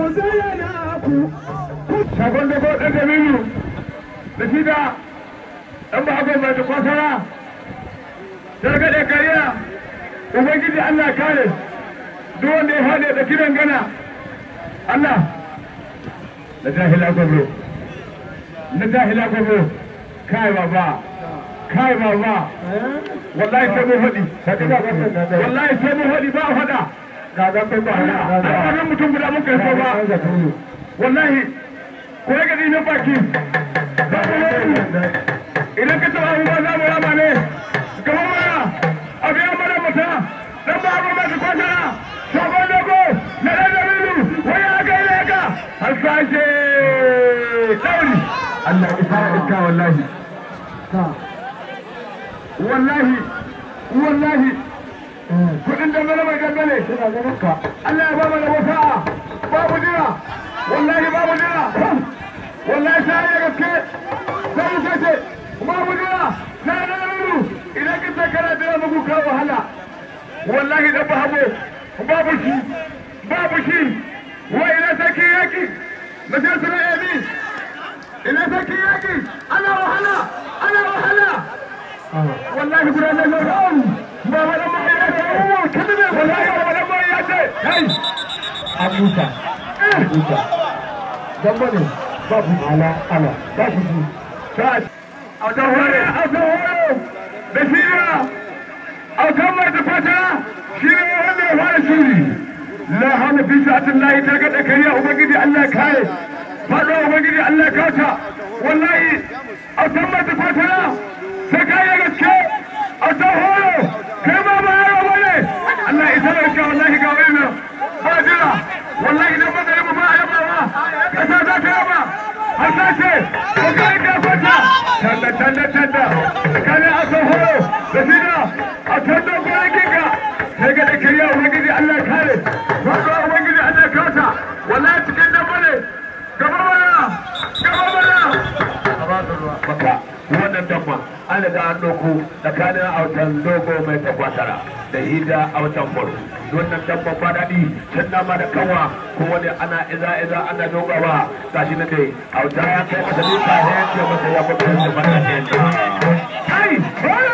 ku zayyana da ko ɗan jamilu da shi da ɗan ba agon mai kwasara gargaɗe kariya ubangiji allah kare. Duk wanda ya haɗe da kiran gana allah na jahila gwamro. Na jahila gwamro. Kai baba kai baba. Wallahi sai mun faɗi wallahi sai mun faɗi ba faɗa. Ba ba mutum guda mun kai so ba. Wallahi ko ya gadi na baki? Idan ka taɓa ba za mu rama ne. Gaba mana a biya mana mata. Dan ba abu mai kwatara sabon dogo na ɗan jamilu wani aka yi leka har sashe ɗauri Allah ya fara iska wallahi. Wallahi wallahi. Kuɗin dangane mai dangane Allah ya ba mu rabo sa'a babu jira wallahi babu jira wallahi sai ya gaske sai ya ce babu jira na da nuru idan ce kana da muku ka wahala wallahi da babu babu shi babu shi wa ina sake yaki na sai sura yabi ina sake yaki ana wahala ana wahala wallahi guda na yau ba wani ma abuta dan ba ne babu ala ala. Babu shi sai a ta hore a ta hore da fata shi ne wanda ya fara shiri la hana fi sa'atin lahi ta gada kariya ubangiji Allah kare faɗo ubangiji Allah ya kauta wallahi a kan mai da fata sai ya gaske. A ta hore kai ma ba yaro ba ne Allah ya isa da wallahi ga wani ba jira wallahi idan ba zai ba ya ba kasa za ta yaba hasashe ko kai ka kwata tanda tanda tanda kane a san horo da sina a tanda gonakin ka sai ga da kariya Allah kare wanda ubangiji Allah ya kasa wallahi cikin dan ba ne gaba mana gaba wannan dabba an riga an ɗauko tsakanin autan dogo mai takwasara da hida autan buru wannan dabba ba daɗi can nama da kawa ko wani ana iza iza ana dogawa gashi na dai auta ya kai masa duka ya ce masa ya baka da mata ɗayan kai. Kaga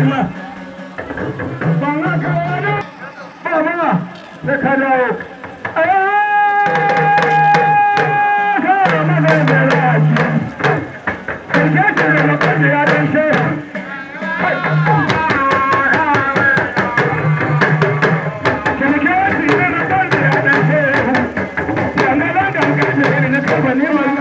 come on come on come you.